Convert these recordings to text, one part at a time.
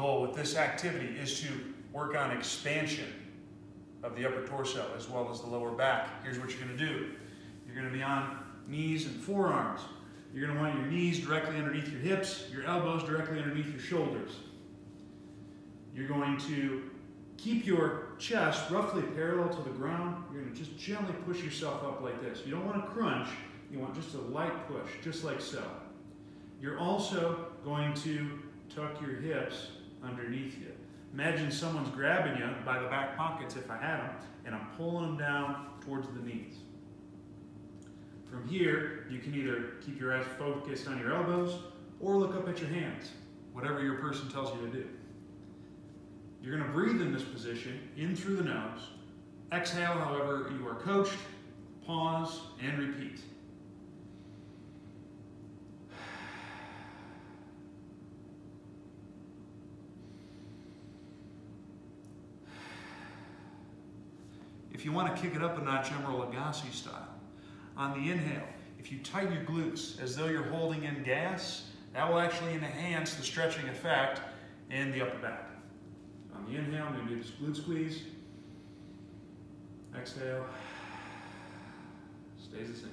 goal with this activity is to work on expansion of the upper torso as well as the lower back. Here's what you're going to do. You're going to be on knees and forearms. You're going to want your knees directly underneath your hips, your elbows directly underneath your shoulders. You're going to keep your chest roughly parallel to the ground. You're going to just gently push yourself up like this. You don't want to crunch. You want just a light push, just like so. You're also going to tuck your hips underneath you. Imagine someone's grabbing you by the back pockets, if I had them, and I'm pulling them down towards the knees. From here, you can either keep your eyes focused on your elbows or look up at your hands, whatever your person tells you to do. You're going to breathe in this position, in through the nose. Exhale, however, you are coached. Pause and repeat. If you want to kick it up a notch, Emeril Lagasse style. On the inhale, if you tighten your glutes as though you're holding in gas, that will actually enhance the stretching effect in the upper back. On the inhale, I'm going to do this glute squeeze. Exhale. Stays the same.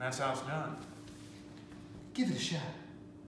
That's how it's done. Give it a shot.